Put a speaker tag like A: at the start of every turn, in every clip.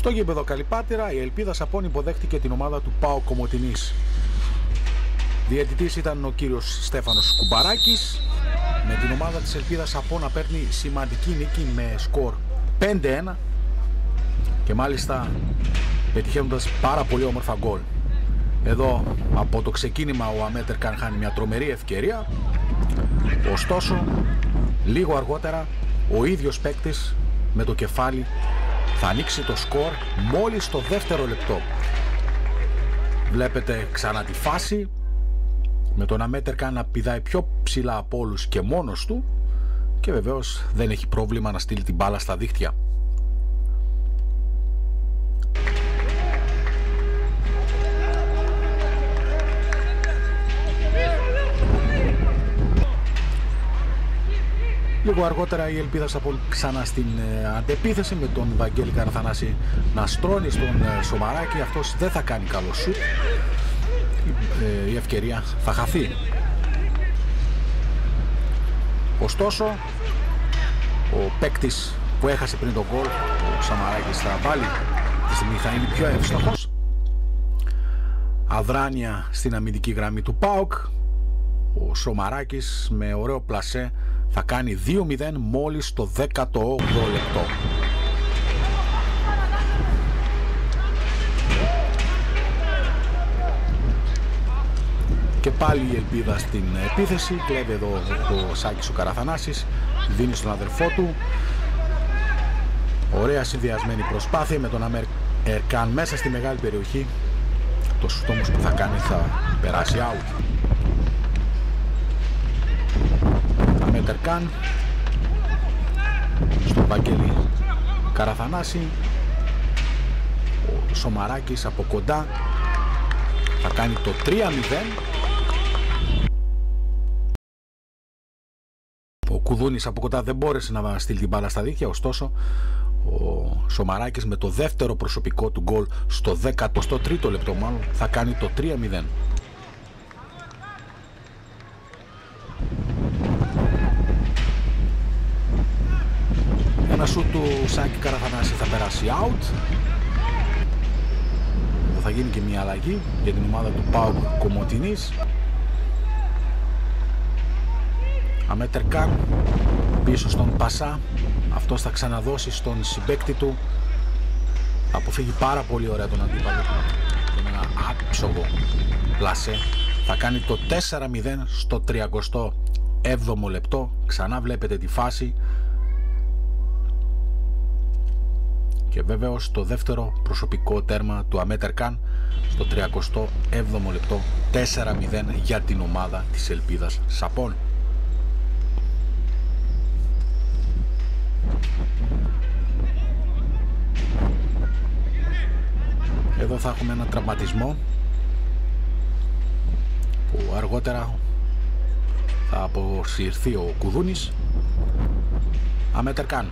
A: Στο γήπεδο Καλυπάτηρα η Ελπίδα Σαπών υποδέχτηκε την ομάδα του Πάο Κομωτινής. Διαιτητής ήταν ο κύριος Στέφανος Κουμπαράκης με την ομάδα της Ελπίδας Σαπών να παίρνει σημαντική νίκη με σκορ 5-1 και μάλιστα πετυχαίνοντας πάρα πολύ όμορφα γκολ. Εδώ από το ξεκίνημα ο Αμέτερ Καν χάνει μια τρομερή ευκαιρία ωστόσο λίγο αργότερα ο ίδιος παίκτης με το κεφάλι θα ανοίξει το σκορ μόλις το δεύτερο λεπτό. Βλέπετε ξανά τη φάση με τον Αμέτερκα να πηδάει πιο ψηλά από όλους και μόνος του και βεβαίως δεν έχει πρόβλημα να στείλει την μπάλα στα δίχτυα. Λίγο αργότερα η Ελπίδα Σαπόλ ξανά στην ε, αντεπίθεση με τον Βαγγέλη Καραθανάση να στρώνει στον ε, Σομαράκη. Αυτός δεν θα κάνει καλό σουτ. Ε, η ευκαιρία θα χαθεί. Ωστόσο, ο παίκτης που έχασε πριν τον γκολ, ο Σαμαράκης θα βάλει τη στιγμή θα είναι πιο εύστοχος. Αδράνεια στην αμυντική γραμμή του ΠΑΟΚ. Ο Σομαράκης με ωραίο πλασέ θα κάνει 2-0 μόλις το 18ο λεπτό. Και πάλι η ελπίδα στην επίθεση. Κλέβει εδώ το Σάκης ο Καραθανάσης. Δίνει στον αδερφό του. Ωραία συνδυασμένη προσπάθεια με τον Αμερ Ερκάν μέσα στη μεγάλη περιοχή. Το σουτ που θα κάνει θα περάσει out. Τερκάν στον Βαγγέλη Καραθανάση. Ο Σομαράκης από κοντά. Θα κάνει το 3-0 ο Κουδούνης από κοντά δεν μπόρεσε να στείλει την μπάλα στα δίχτυα. Ωστόσο ο Σομαράκης με το δεύτερο προσωπικό του γκολ στο 13ο λεπτό μάλλον θα κάνει το 3-0 Ένα σου του Σάκη Καραθανάση θα περάσει out. θα γίνει και μια αλλαγή για την ομάδα του Πάου Κομωτινής. Αμέτερκαν πίσω στον Πασά. Αυτός θα ξαναδώσει στον συμπέκτη του. Αποφύγει πάρα πολύ ωραία τον αντίπαλο του. Με ένα άψογο πλασέ. Θα κάνει το 4-0 στο 37ο λεπτό. Ξανά βλέπετε τη φάση. Και βέβαια το δεύτερο προσωπικό τέρμα του Αμέτερ Καν στο 37ο λεπτό 4-0 για την ομάδα της Ελπίδας Σαπών. Εδώ θα έχουμε ένα τραυματισμό που αργότερα θα αποσυρθεί ο Κουδούνης Αμέτερ Καν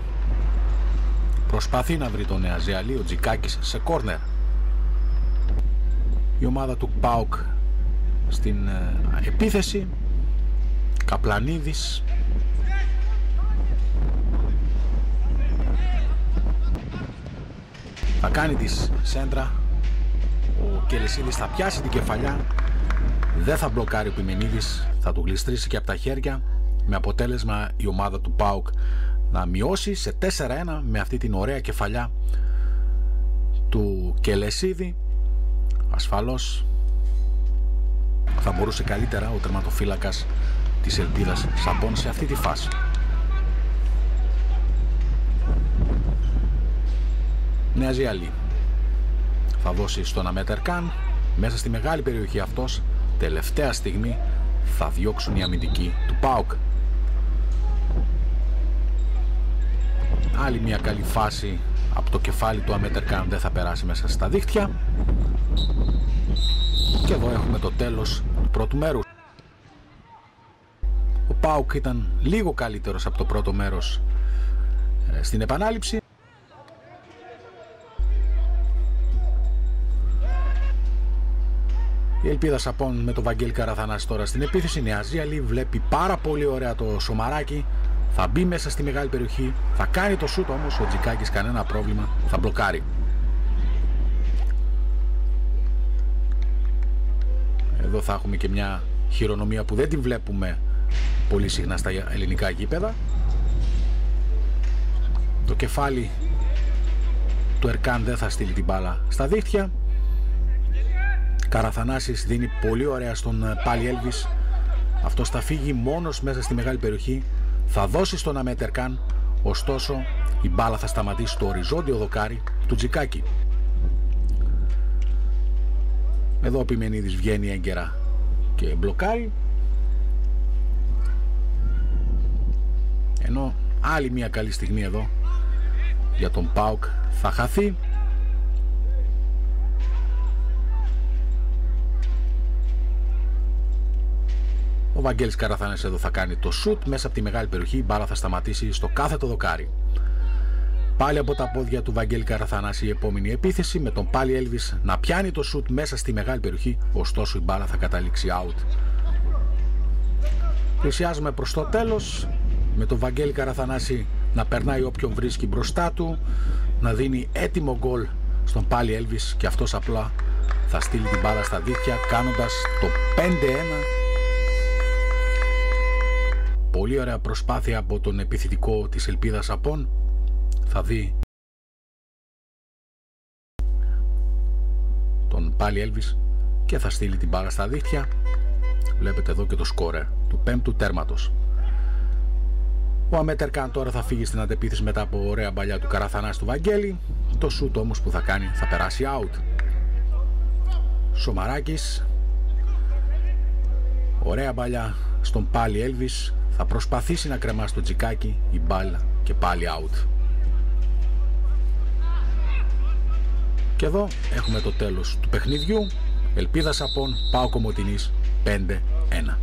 A: Προσπαθεί να βρει τον Νεαζιαλή ο Τζικάκης σε κόρνερ. Η ομάδα του ΠΑΟΚ στην ε, επίθεση. Καπλανίδης. Θα κάνει της σέντρα. Ο Κελεσίδης θα πιάσει την κεφαλιά. Δεν θα μπλοκάρει ο Πιμενίδης. Θα του γλιστρήσει και από τα χέρια. Με αποτέλεσμα η ομάδα του ΠΑΟΚ να μειώσει σε 4-1 με αυτή την ωραία κεφαλιά του Κελεσίδη. Ασφαλώς θα μπορούσε καλύτερα ο τερματοφύλακας της Ελπίδας Σαπών σε αυτή τη φάση. Νέα Ζιαλή θα δώσει στον Αμέτερκαν μέσα στη μεγάλη περιοχή αυτός τελευταία στιγμή θα διώξουν οι αμυντικοί του ΠΑΟΚ Άλλη μια καλή φάση από το κεφάλι του Αμέτερκαν δεν θα περάσει μέσα στα δίχτυα. Και εδώ έχουμε το τέλος του πρώτου μέρους. Ο Πάουκ ήταν λίγο καλύτερος από το πρώτο μέρος ε, στην επανάληψη. Η ελπίδα Σαπών με τον Βαγγέλη Καραθανάση τώρα στην επίθεση. Η Αζίαλη βλέπει πάρα πολύ ωραία το σομαράκι θα μπει μέσα στη μεγάλη περιοχή, θα κάνει το σούτ όμως ο Τζικάκης κανένα πρόβλημα, θα μπλοκάρει. Εδώ θα έχουμε και μια χειρονομία που δεν την βλέπουμε πολύ συχνά στα ελληνικά γήπεδα. Το κεφάλι του Ερκάν δεν θα στείλει την μπάλα στα δίχτυα. Καραθανάσης δίνει πολύ ωραία στον ε, πάλι Έλβης. Αυτός θα φύγει μόνος μέσα στη μεγάλη περιοχή θα δώσει στον Αμέτερκαν. Ωστόσο η μπάλα θα σταματήσει στο οριζόντιο δοκάρι του Τζικάκη. Εδώ ο Πιμενίδης βγαίνει έγκαιρα και μπλοκάρει. Ενώ άλλη μια καλή στιγμή εδώ για τον Πάουκ θα χαθεί. Ο Βαγγέλης Καραθάνες εδώ θα κάνει το σουτ μέσα από τη μεγάλη περιοχή. Η μπάλα θα σταματήσει στο κάθετο δοκάρι. Πάλι από τα πόδια του Βαγγέλη Καραθανάση η επόμενη επίθεση με τον πάλι Έλβης να πιάνει το σουτ μέσα στη μεγάλη περιοχή ωστόσο η μπάλα θα καταλήξει out. Πλησιάζουμε προς το τέλος με τον Βαγγέλη Καραθανάση να περνάει όποιον βρίσκει μπροστά του να δίνει έτοιμο γκολ στον πάλι Έλβης και αυτός απλά θα στείλει την μπάλα στα δίχτυα κάνοντας το 5-1 Πολύ ωραία προσπάθεια από τον επιθετικό της Ελπίδας Απών. Θα δει. Τον πάλι Έλβης και θα στείλει την μπάλα στα δίχτυα. Βλέπετε εδώ και το σκόρερ του πέμπτου τέρματος. Ο Αμέτερκαν τώρα θα φύγει στην αντεπίθεση μετά από ωραία μπαλιά του Καραθανάς του Βαγγέλη. Το σούτ όμως που θα κάνει θα περάσει out. Σομαράκης. Ωραία μπαλιά στον πάλι Έλβης θα προσπαθήσει να κρεμάσει το τζικάκι η μπάλα και πάλι out Και εδώ έχουμε το τέλος του παιχνιδιού. Ελπίδα Σαπών, Πάο Κομωτινής 5-1.